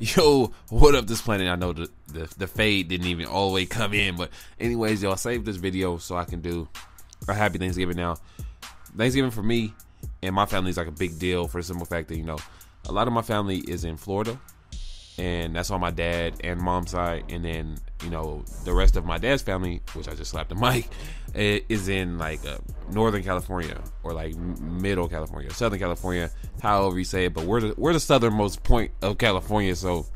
Yo, what up, this planet? I know the, the the fade didn't even all the way come in, but anyways, y'all save this video so I can do a happy Thanksgiving now. Thanksgiving for me and my family is like a big deal for the simple fact that you know a lot of my family is in Florida, and that's on my dad and mom's side, and then you know the rest of my dad's family, which I just slapped the mic, is in like uh, Northern California or like Middle California, Southern California, however you say it. But we're the, we're the southernmost point of California, so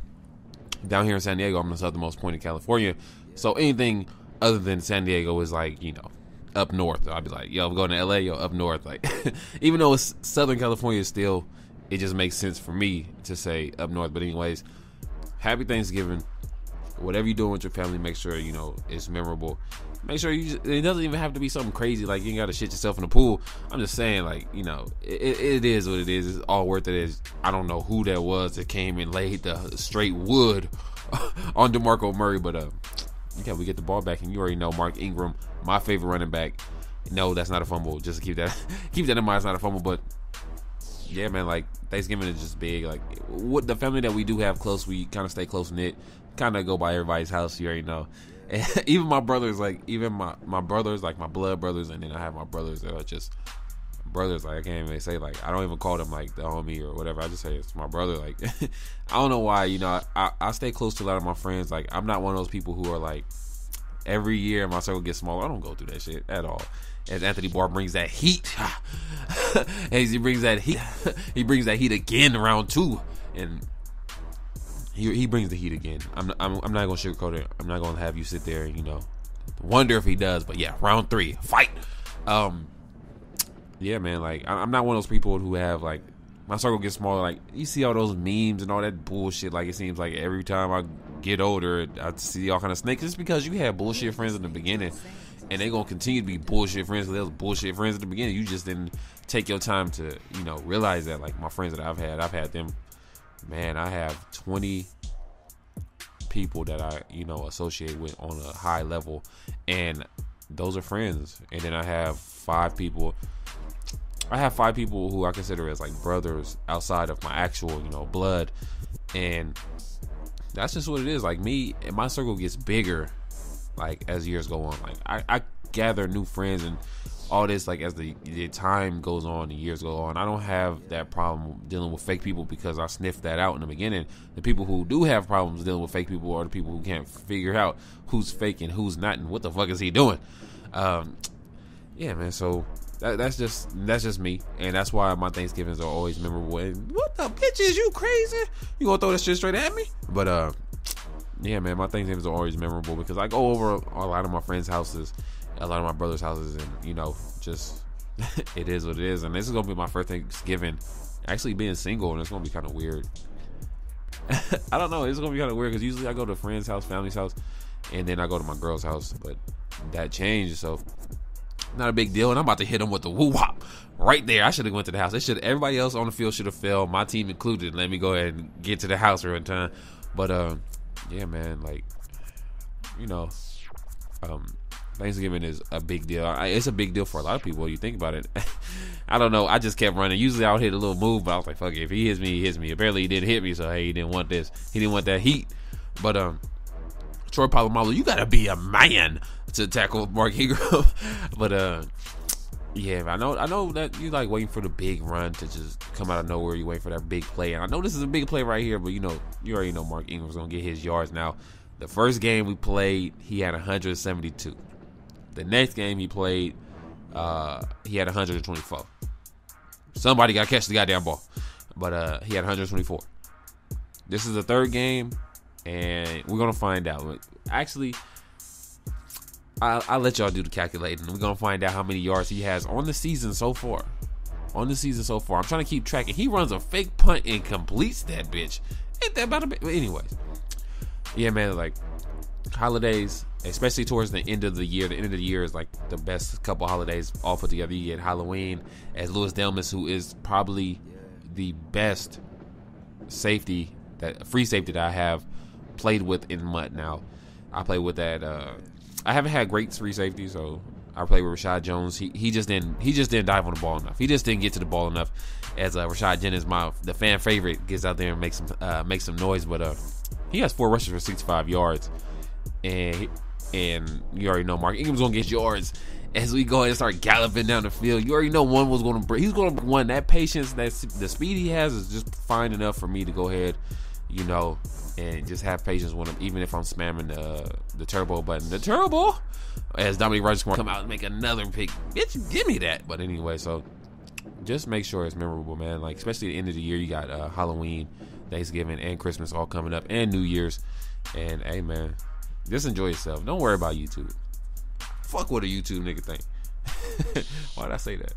down here in San Diego, I'm the southernmost point of California. So anything other than San Diego is like you know up north. I'd be like, yo, I'm going to LA, yo, up north. Like, even though it's Southern California still, it just makes sense for me to say up north. But anyways, happy Thanksgiving. Whatever you're doing with your family, make sure you know it's memorable. Make sure you. Just, it doesn't even have to be something crazy like you got to shit yourself in the pool. I'm just saying, like you know, it, it is what it is. It's all worth it. Is I don't know who that was that came and laid the straight wood on Demarco Murray, but uh, yeah, we get the ball back, and you already know Mark Ingram, my favorite running back. No, that's not a fumble. Just keep that keep that in mind. It's not a fumble, but yeah, man, like Thanksgiving is just big. Like what the family that we do have close, we kind of stay close knit. Kind of go by everybody's house. You already know. And even my brothers, like even my my brothers, like my blood brothers, and then I have my brothers that are just brothers. Like I can't even say like I don't even call them like the homie or whatever. I just say it's my brother. Like I don't know why. You know, I I stay close to a lot of my friends. Like I'm not one of those people who are like every year my circle gets smaller. I don't go through that shit at all as Anthony Barr brings that heat. as he brings that heat, he brings that heat again round two, and he he brings the heat again. I'm I'm, I'm not gonna sugarcoat it. I'm not gonna have you sit there and you know wonder if he does. But yeah, round three, fight. Um, yeah, man. Like I'm not one of those people who have like my circle gets smaller. Like you see all those memes and all that bullshit. Like it seems like every time I get older, I see all kind of snakes. It's because you had bullshit friends in the beginning and they're gonna continue to be bullshit friends. They was bullshit friends at the beginning. You just didn't take your time to, you know, realize that. Like my friends that I've had, I've had them. Man, I have twenty people that I, you know, associate with on a high level, and those are friends. And then I have five people. I have five people who I consider as like brothers outside of my actual, you know, blood, and that's just what it is. Like me, my circle gets bigger like as years go on. Like I, I gather new friends and all this like as the, the time goes on the years go on i don't have that problem dealing with fake people because i sniffed that out in the beginning the people who do have problems dealing with fake people are the people who can't figure out who's fake and who's not and what the fuck is he doing um, yeah man so that, that's just that's just me. And that's why my thanksgivings are always memorable. And what the bitch is you crazy? You gonna throw this shit straight at me? But uh yeah, man, my Thanksgivings are always memorable because I go over a lot of my friends' houses, a lot of my brother's houses, and you know, just it is what it is. And this is gonna be my first Thanksgiving, actually being single, and it's gonna be kind of weird. I don't know, it's gonna be kind of weird because usually I go to friend's house, family's house, and then I go to my girl's house, but that changed, so not a big deal. And I'm about to hit them with the woo wop right there. I should have went to the house. They should everybody else on the field should have failed, my team included. Let me go ahead and get to the house real time. But um, yeah, man, like you know, um, Thanksgiving is a big deal. I, it's a big deal for a lot of people. You think about it. I don't know. I just kept running. Usually I would hit a little move, but I was like, "Fuck it. If he hits me, he hits me." Apparently he didn't hit me, so hey, he didn't want this. He didn't want that heat. But um, Troy Polamalu, you gotta be a man to tackle Mark Ingram. but uh, yeah, I know. I know that you like waiting for the big run to just come out of nowhere. You wait for that big play, and I know this is a big play right here. But you know, you already know Mark Ingram's gonna get his yards. Now, the first game we played, he had 172. The next game he played, uh, he had 124. Somebody got to catch the goddamn ball, but uh, he had 124. This is the third game, and we're gonna find out. Actually, I'll, I'll, let y'all do the calculating. We're gonna find out how many yards he has on the season so far. On the season so far, I'm trying to keep track. And he runs a fake punt and completes that bitch. Ain't that about a bit? Anyways, yeah, man. Like holidays, especially towards the end of the year. The end of the year is like the best couple holidays all put together. You get Halloween as Louis Delmas, who is probably the best safety that free safety that I have played with in MUT. Now, I play with that. Uh, I haven't had great three safety, so I played with Reshad Jones. He he just didn't he just didn't dive on the ball enough. He just didn't get to the ball enough. As uh, Rashad Jennings, my the fan favorite, gets out there and makes some uh, makes some noise. But uh, he has four rushes for 65 yards, and he, and you already know Mark Ingram's gonna get yards as we go and start galloping down the field. You already know one was gonna break. He's gonna one that patience, that the speed he has is just fine enough for me to go ahead, you know, and just have patience with them, even if I'm spamming the the turbo button. The turbo, as Dominique Rogers come out and make another pick. Bitch, give me that. But anyway, so just make sure it's memorable, man. Like especially the end of the year, you got uh, Halloween, Thanksgiving, and Christmas all coming up, and New Year's. And hey, man, just enjoy yourself. Don't worry about YouTube. Fuck what a YouTube nigga think. Why did I say that?